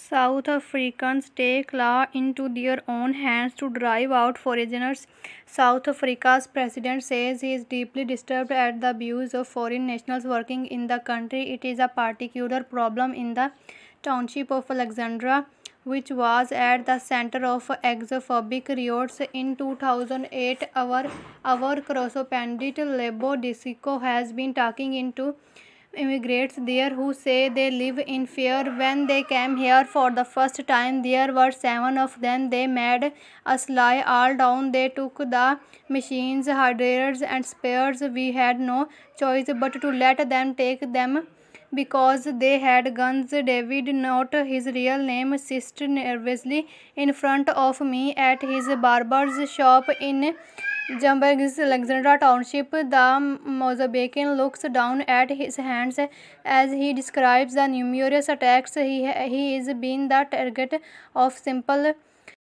South Africans take law into their own hands to drive out foreigners. South Africa's president says he is deeply disturbed at the views of foreign nationals working in the country. It is a particular problem in the township of Alexandra, which was at the center of xenophobic riots in 2008. Our, our correspondent Lebo Diseko has been talking into immigrants there who say they live in fear when they came here for the first time. There were seven of them. They made us lie all down. They took the machines, hardwares, and spares. We had no choice but to let them take them because they had guns. David, not his real name, sits nervously in front of me at his barber's shop in Johannesburg Alexandra township the Mozambican looks down at his hands as he describes the numerous attacks. He has been the target of simple